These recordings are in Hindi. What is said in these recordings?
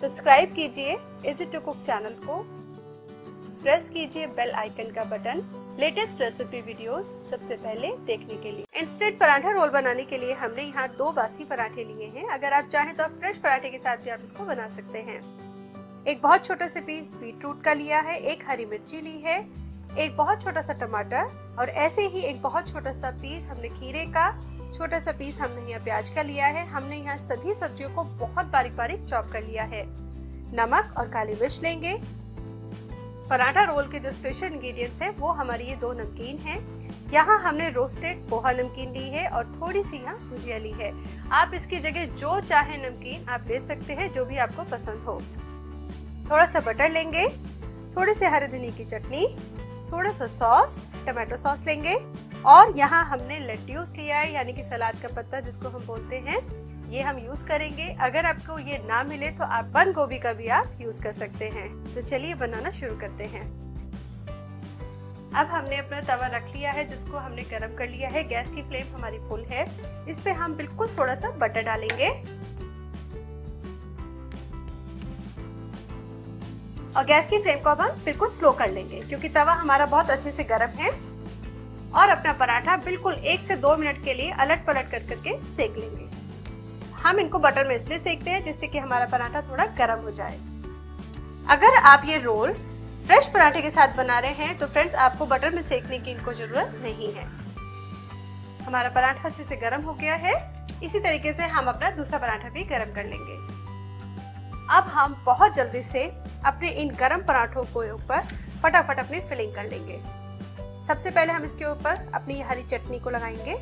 सब्सक्राइब कीजिए इजी टू कुक चैनल को। प्रेस कीजिए बेल आइकन का बटन। लेटेस्ट रेसिपी वीडियोस सबसे पहले देखने के लिए। इंस्टेंट पराठा रोल बनाने के लिए हमने यहाँ दो बासी पराठे लिए हैं। अगर आप चाहें तो आप फ्रेश पराठे के साथ भी आप इसको बना सकते हैं। एक बहुत छोटा सा पीस बीट रूट का लिया है, एक हरी मिर्ची ली है, एक बहुत छोटा सा टमाटर, और ऐसे ही एक बहुत छोटा सा पीस हमने खीरे का छोटा सा पीस हमने यहाँ प्याज का लिया है। हमने यहाँ सभी सब्जियों को बहुत बारीक बारीक चॉप कर लिया है। नमक और काली मिर्च लेंगे। पराठा रोल के जो स्पेशल इंग्रेडिएंट्स हैं, वो हमारी ये दो नमकीन हैं। यहाँ हमने रोस्टेड पोहा नमकीन ली है और थोड़ी सी यहाँ भुजिया ली है। आप इसकी जगह जो चाहे नमकीन आप ले सकते हैं, जो भी आपको पसंद हो। थोड़ा सा बटर लेंगे। थोड़े से हरे धनी की चटनी। थोड़ा सा सॉस टमाटो सॉस लेंगे। और यहाँ हमने लेट्यूस लिया है, यानी कि सलाद का पत्ता जिसको हम बोलते हैं, ये हम यूज़ करेंगे। अगर आपको ये ना मिले तो आप बंद गोभी का भी आप यूज़ कर सकते हैं। तो चलिए बनाना शुरू करते हैं। अब हमने अपना तवा रख लिया है, जिसको हमने गर्म कर लिया है। गैस की फ्लेम हमारी फुल है। इस पे हम बिल्कुल थोड़ा सा बटर डालेंगे। और गैस की फ्लेम को अब हम बिल्कुल स्लो कर लेंगे, क्योंकि तवा हमारा बहुत अच्छे से गर्म है। और अपना पराठा बिल्कुल एक से दो मिनट के लिए अलट पलट कर करके सेक लेंगे। हम इनको बटर में इसलिए सेकते हैं जिससे कि हमारा पराठा थोड़ा गर्म हो जाए। अगर आप ये रोल फ्रेश पराठे के साथ बना रहे हैं तो फ्रेंड्स आपको बटर में सेकने की इनको ज़रूरत नहीं है। हमारा पराठा अच्छे से गर्म हो गया है। इसी तरीके से हम अपना दूसरा पराठा भी गर्म कर लेंगे। अब हम बहुत जल्दी से अपने इन गर्म पराठों के ऊपर फटाफट अपनी फिलिंग कर लेंगे। सबसे पहले हम इसके ऊपर अपनी हरी चटनी को लगाएँगे।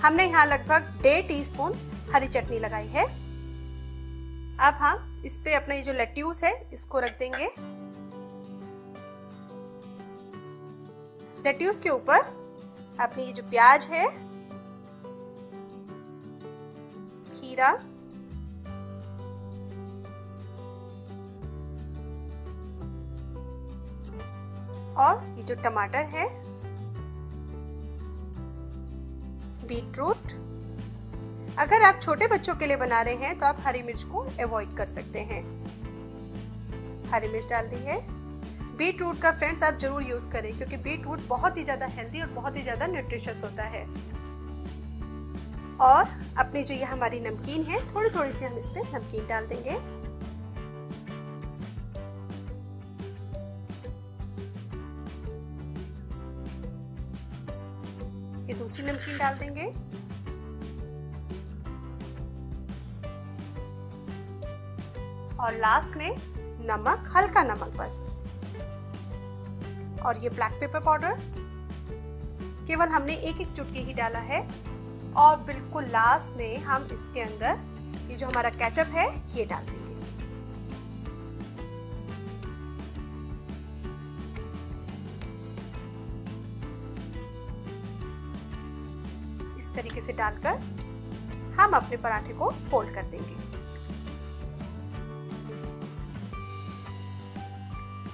हमने यहाँ लगभग डेढ़ टी स्पून हरी चटनी लगाई है। अब हम इस पे अपना ये जो लेट्यूस है, इसको रख देंगे। लेट्यूस के ऊपर अपनी ये जो प्याज है, खीरा और ये जो टमाटर है बीट रूट अगर आप छोटे बच्चों के लिए बना रहे हैं तो आप हरी मिर्च को अवॉइड कर सकते हैं। हरी मिर्च डाल दी है। बीट रूट का फ्रेंड्स आप ज़रूर यूज़ करें, क्योंकि बीट रूट बहुत ही ज़्यादा हेल्दी और बहुत ही ज़्यादा न्यूट्रिशियस होता है। और अपनी जो ये हमारी नमकीन है थोड़ी थोड़ी सी हम इस पे नमकीन डाल देंगे। ये दूसरी नमकीन डाल देंगे। और लास्ट में नमक, हल्का नमक बस। और ये ब्लैक पेपर पाउडर केवल हमने एक एक चुटकी ही डाला है। और बिल्कुल लास्ट में हम इसके अंदर ये जो हमारा केचप है, ये डाल देंगे। तरीके से डालकर हम अपने पराठे को फोल्ड कर देंगे।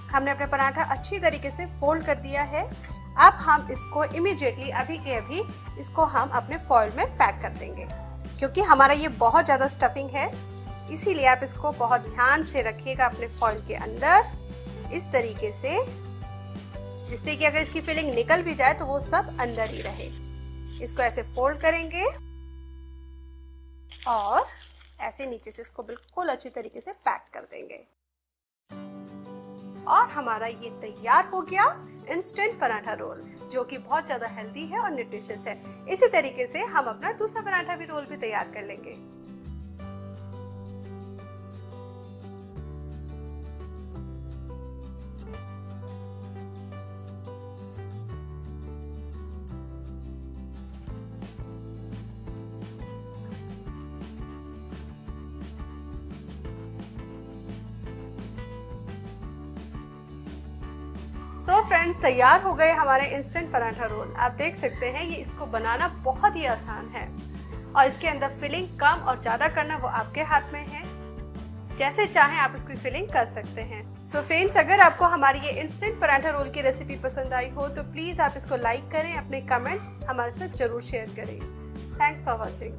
हमने अपना पराठा अच्छी तरीके से फोल्ड कर दिया है। अब हम इसको इमिडिएटली अभी के अभी, इसको हम अपने फॉइल में पैक कर देंगे। क्योंकि हमारा ये बहुत ज़्यादा स्टफिंग है, इसीलिए आप इसको बहुत ध्यान से रखिएगा अपने फॉइल के अंदर। इस तरीके से, जिससे कि अगर इसकी फिलिंग निकल भी जाए तो वो सब अंदर ही रहे। इसको ऐसे फोल्ड करेंगे और ऐसे नीचे से इसको बिल्कुल अच्छी तरीके से पैक कर देंगे। और हमारा ये तैयार हो गया इंस्टेंट पराठा रोल जो कि बहुत ज़्यादा हेल्दी है और न्यूट्रिशियस है। इसी तरीके से हम अपना दूसरा पराठा भी रोल भी तैयार कर लेंगे। सो फ्रेंड्स तैयार हो गए हमारे इंस्टेंट पराठा रोल आप देख सकते हैं, ये इसको बनाना बहुत ही आसान है। और इसके अंदर फिलिंग कम और ज़्यादा करना वो आपके हाथ में है। जैसे चाहें आप इसकी फिलिंग कर सकते हैं। सो so फ्रेंड्स अगर आपको हमारी ये इंस्टेंट पराठा रोल की रेसिपी पसंद आई हो तो प्लीज़ आप इसको लाइक करें, अपने कमेंट्स हमारे साथ ज़रूर शेयर करें। Thanks for watching